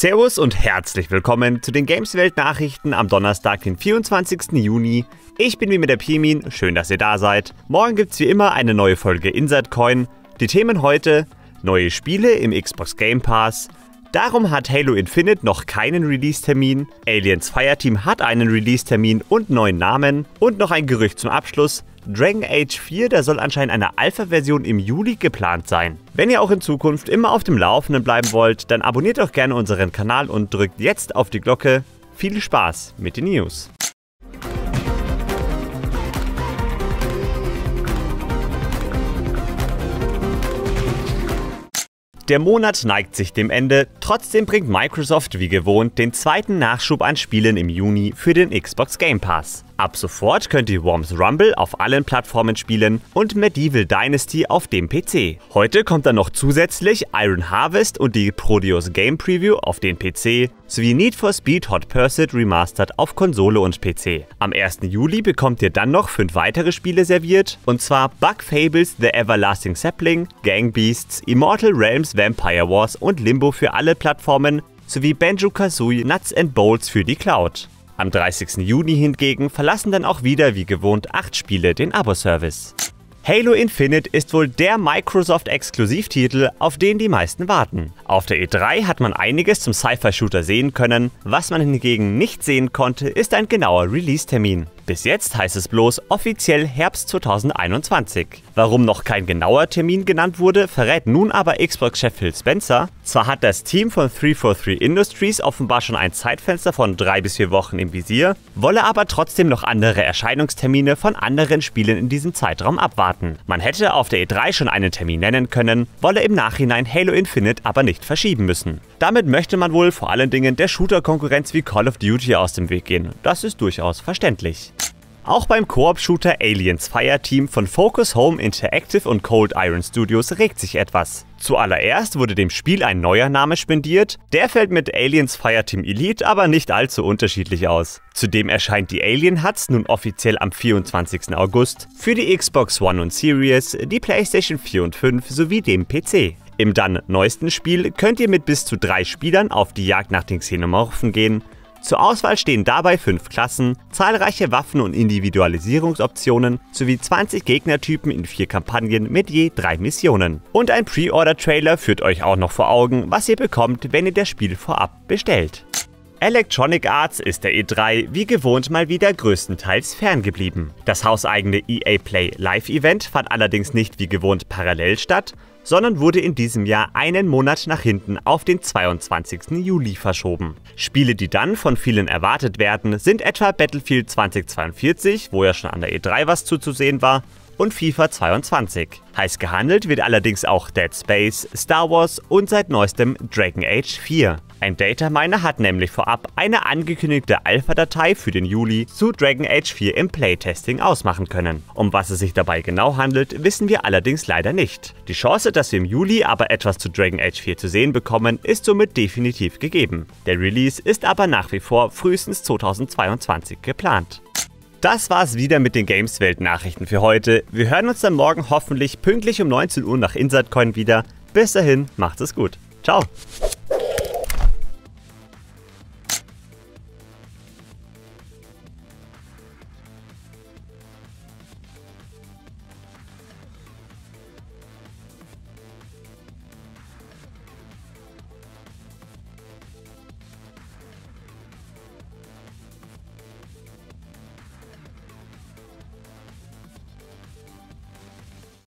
Servus und herzlich willkommen zu den Gameswelt Nachrichten am Donnerstag, den 24. Juni. Ich bin wie mit der Pimin, schön, dass ihr da seid. Morgen gibt's wie immer eine neue Folge Insert Coin. Die Themen heute: neue Spiele im Xbox Game Pass. Darum hat Halo Infinite noch keinen Release-Termin. Aliens Fireteam hat einen Release-Termin und neuen Namen. Und noch ein Gerücht zum Abschluss. Dragon Age 4, da soll anscheinend eine Alpha-Version im Juli geplant sein. Wenn ihr auch in Zukunft immer auf dem Laufenden bleiben wollt, dann abonniert doch gerne unseren Kanal und drückt jetzt auf die Glocke. Viel Spaß mit den News. Der Monat neigt sich dem Ende, trotzdem bringt Microsoft wie gewohnt den zweiten Nachschub an Spielen im Juni für den Xbox Game Pass. Ab sofort könnt ihr Worms Rumble auf allen Plattformen spielen und Medieval Dynasty auf dem PC. Heute kommt dann noch zusätzlich Iron Harvest und die Proteus Game Preview auf den PC sowie Need for Speed Hot Pursuit Remastered auf Konsole und PC. Am 1. Juli bekommt ihr dann noch fünf weitere Spiele serviert und zwar Bug Fables The Everlasting Sapling, Gang Beasts, Immortal Realms Vampire Wars und Limbo für alle Plattformen sowie Banjo-Kazooie Nuts and Bolts für die Cloud. Am 30. Juni hingegen verlassen dann auch wieder wie gewohnt 8 Spiele den Abo-Service. Halo Infinite ist wohl der Microsoft-Exklusivtitel, auf den die meisten warten. Auf der E3 hat man einiges zum Sci-Fi-Shooter sehen können, was man hingegen nicht sehen konnte, ist ein genauer Release-Termin. Bis jetzt heißt es bloß offiziell Herbst 2021. Warum noch kein genauer Termin genannt wurde, verrät nun aber Xbox-Chef Phil Spencer. Zwar hat das Team von 343 Industries offenbar schon ein Zeitfenster von drei bis vier Wochen im Visier, wolle aber trotzdem noch andere Erscheinungstermine von anderen Spielen in diesem Zeitraum abwarten. Man hätte auf der E3 schon einen Termin nennen können, wolle im Nachhinein Halo Infinite aber nicht verschieben müssen. Damit möchte man wohl vor allen Dingen der Shooter-Konkurrenz wie Call of Duty aus dem Weg gehen. Das ist durchaus verständlich. Auch beim Koop-Shooter Aliens Fireteam von Focus Home Interactive und Cold Iron Studios regt sich etwas. Zuallererst wurde dem Spiel ein neuer Name spendiert, der fällt mit Aliens Fireteam Elite aber nicht allzu unterschiedlich aus. Zudem erscheint die Alien Huts nun offiziell am 24. August für die Xbox One und Series, die PlayStation 4 und 5 sowie dem PC. Im dann neuesten Spiel könnt ihr mit bis zu drei Spielern auf die Jagd nach den Xenomorphen gehen zur Auswahl stehen dabei fünf Klassen, zahlreiche Waffen und Individualisierungsoptionen sowie 20 Gegnertypen in vier Kampagnen mit je drei Missionen. Und ein Pre-Order-Trailer führt euch auch noch vor Augen, was ihr bekommt, wenn ihr das Spiel vorab bestellt. Electronic Arts ist der E3 wie gewohnt mal wieder größtenteils ferngeblieben. Das hauseigene EA Play Live Event fand allerdings nicht wie gewohnt parallel statt, sondern wurde in diesem Jahr einen Monat nach hinten auf den 22. Juli verschoben. Spiele, die dann von vielen erwartet werden, sind etwa Battlefield 2042, wo ja schon an der E3 was zuzusehen war, und FIFA 22. Heiß gehandelt wird allerdings auch Dead Space, Star Wars und seit neuestem Dragon Age 4. Ein Dataminer hat nämlich vorab eine angekündigte Alpha-Datei für den Juli zu Dragon Age 4 im Playtesting ausmachen können. Um was es sich dabei genau handelt, wissen wir allerdings leider nicht. Die Chance, dass wir im Juli aber etwas zu Dragon Age 4 zu sehen bekommen, ist somit definitiv gegeben. Der Release ist aber nach wie vor frühestens 2022 geplant. Das war's wieder mit den Gameswelt-Nachrichten für heute. Wir hören uns dann morgen hoffentlich pünktlich um 19 Uhr nach InsertCoin wieder. Bis dahin, macht es gut. Ciao.